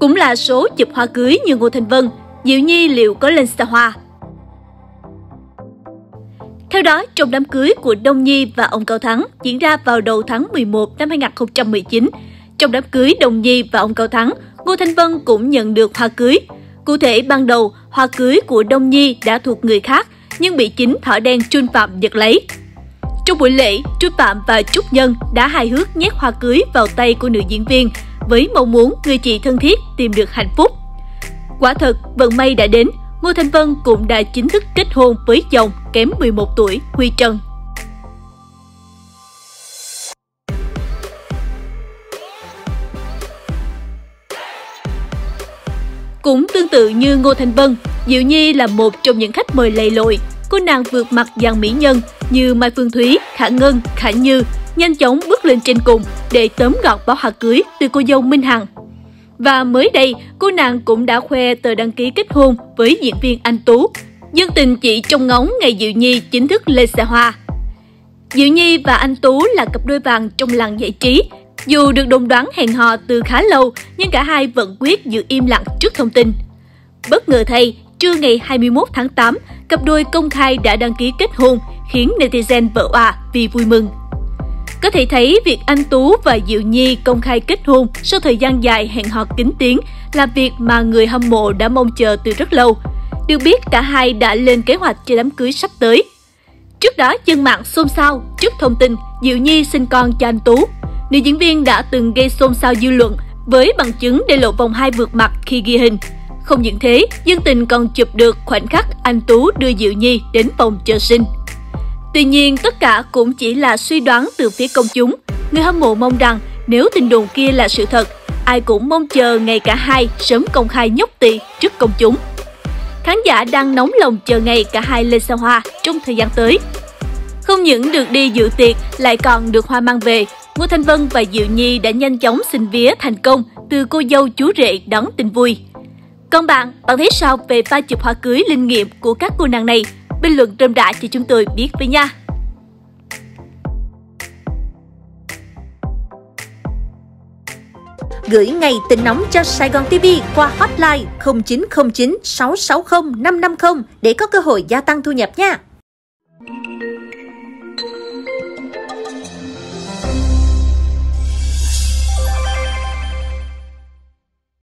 Cũng là số chụp hoa cưới như Ngô Thanh Vân, Diệu Nhi liệu có lên xa hoa? Theo đó, trong đám cưới của Đông Nhi và ông Cao Thắng diễn ra vào đầu tháng 11 năm 2019, trong đám cưới Đông Nhi và ông Cao Thắng, Ngô Thanh Vân cũng nhận được hoa cưới. Cụ thể, ban đầu, hoa cưới của Đông Nhi đã thuộc người khác, nhưng bị chính thỏ đen Trun Phạm giật lấy. Trong buổi lễ, Trun Phạm và Trúc Nhân đã hài hước nhét hoa cưới vào tay của nữ diễn viên với mong muốn người chị thân thiết tìm được hạnh phúc. Quả thật, vận may đã đến, Ngô Thanh Vân cũng đã chính thức kết hôn với chồng kém 11 tuổi Huy Trân. Cũng tương tự như Ngô Thanh Vân, Diệu Nhi là một trong những khách mời lầy lội. Cô nàng vượt mặt dàn mỹ nhân như Mai Phương Thúy, Khả Ngân, Khả Như nhanh chóng bước lên trên cùng để tóm gọn bó hoa cưới từ cô dâu Minh Hằng. Và mới đây, cô nàng cũng đã khoe tờ đăng ký kết hôn với diễn viên Anh Tú. Dân tình chỉ trông ngóng ngày Diệu Nhi chính thức lên xe hoa. Diệu Nhi và Anh Tú là cặp đôi vàng trong làng giải trí. Dù được đồn đoán hẹn hò từ khá lâu, nhưng cả hai vẫn quyết giữ im lặng trước thông tin. Bất ngờ thay, trưa ngày 21 tháng 8, cặp đôi công khai đã đăng ký kết hôn, khiến netizen vỡ òa vì vui mừng. Có thể thấy việc anh Tú và Diệu Nhi công khai kết hôn sau thời gian dài hẹn hò kín tiếng là việc mà người hâm mộ đã mong chờ từ rất lâu. Được biết cả hai đã lên kế hoạch cho đám cưới sắp tới. Trước đó dân mạng xôn xao trước thông tin Diệu Nhi sinh con cho anh Tú. Nữ diễn viên đã từng gây xôn xao dư luận với bằng chứng để lộ vòng hai vượt mặt khi ghi hình. Không những thế, dân tình còn chụp được khoảnh khắc anh Tú đưa Diệu Nhi đến phòng chờ sinh. Tuy nhiên, tất cả cũng chỉ là suy đoán từ phía công chúng. Người hâm mộ mong rằng nếu tin đồn kia là sự thật, ai cũng mong chờ ngày cả hai sớm công khai nhóc tỳ trước công chúng. Khán giả đang nóng lòng chờ ngày cả hai lên sao hoa trong thời gian tới. Không những được đi dự tiệc, lại còn được hoa mang về. Ngô Thanh Vân và Diệu Nhi đã nhanh chóng xin vía thành công từ cô dâu chú rể đón tin vui. Còn bạn, bạn thấy sao về pha chụp hoa cưới linh nghiệm của các cô nàng này? Bình luận rơm rã cho chúng tôi biết với nha! Gửi ngày tình nóng cho Sài Gòn TV qua hotline 0909 660 550 để có cơ hội gia tăng thu nhập nha!